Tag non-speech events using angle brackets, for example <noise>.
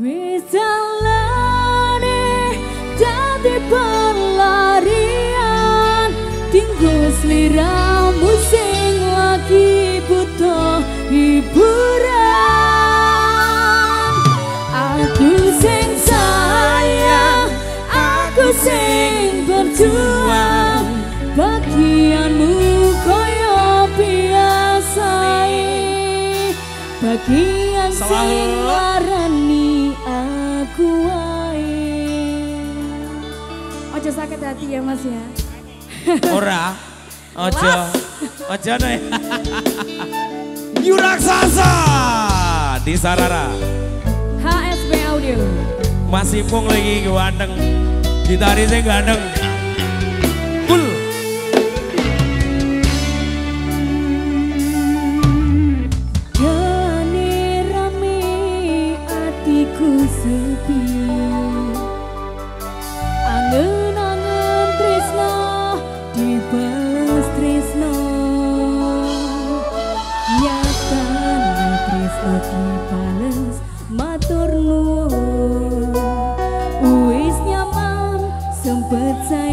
Wis jalane dadi pelarian Tinggu seliramu sing lagi butuh hiburan. Aku sing sayang, aku sing berjuang. Bagianmu koyo biasa Bagian sing larani aku wae Ojo sakit hati ya mas ya Ora. <laughs> Ojo. Ojo nih. <laughs> Yu raksasa di Sarara. HSB Audio Masih pung lagi ganteng. Gitarisnya ganteng. Wis nyaman sempet sayang